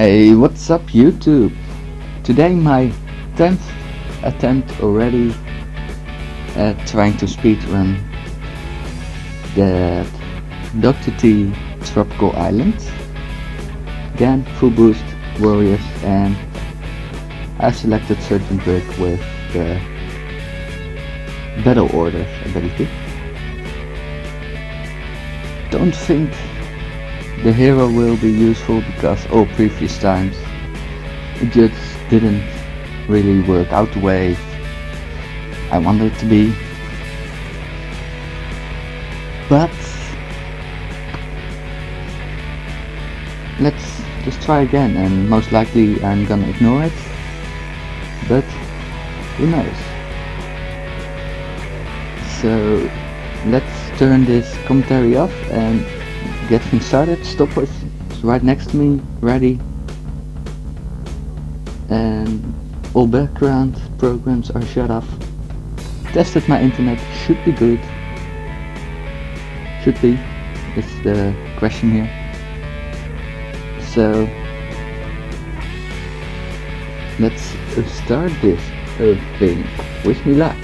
Hey, what's up YouTube? Today my 10th attempt already at trying to speedrun the Dr. T Tropical Island. Again, full boost, warriors, and I selected Sergeant Brick with the Battle Order ability. Don't think the hero will be useful because all previous times it just didn't really work out the way I wanted it to be. But let's just try again and most likely I'm gonna ignore it. But who knows? So let's turn this commentary off and get things started. Stopwatch is right next to me, ready. And all background programs are shut off. Tested my internet, should be good. Should be, is the question here. So, let's start this thing. Wish me luck.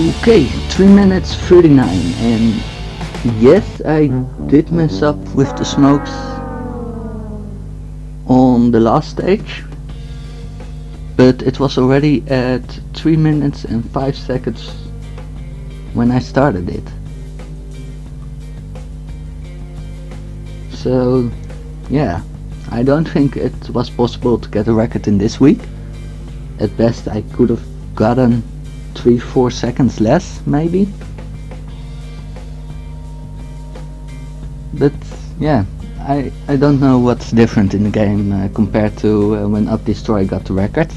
Okay, 3 minutes 39 and yes I did mess up with the smokes on the last stage but it was already at 3 minutes and 5 seconds when I started it. So yeah I don't think it was possible to get a record in this week. At best I could have gotten 3-4 seconds less maybe. But yeah I, I don't know what's different in the game uh, compared to uh, when Up Destroy got the record.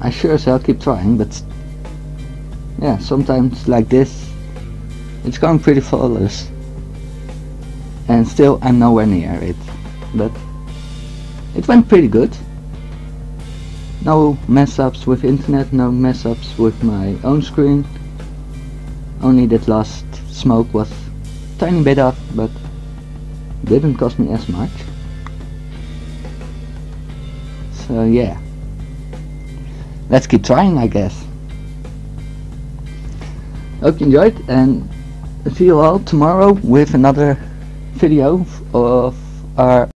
I sure as hell keep trying but yeah sometimes like this it's going pretty flawless. And still I'm nowhere near it. But it went pretty good no mess ups with internet, no mess ups with my own screen. Only that last smoke was tiny bit off but didn't cost me as much. So yeah. Let's keep trying I guess. Hope you enjoyed and see you all tomorrow with another video of our